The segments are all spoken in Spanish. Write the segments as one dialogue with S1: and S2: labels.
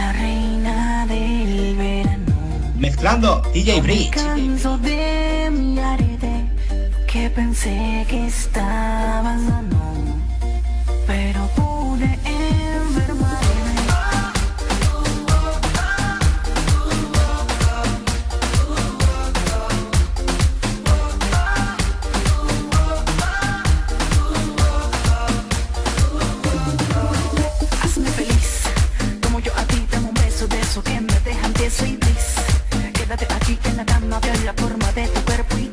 S1: la reina del verano. Mezclando DJ Bridge.
S2: canso de mirarte, que pensé que estabas sano, pero Quédate aquí en la cama, veo la forma de tu cuerpo y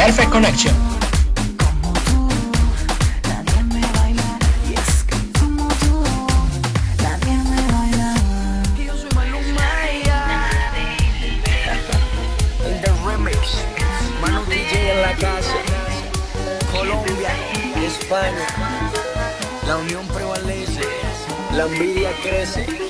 S1: Perfect Connection.
S2: Como
S3: The Remix, Manu DJ en la casa. Colombia y España. La unión prevalece. La envidia crece.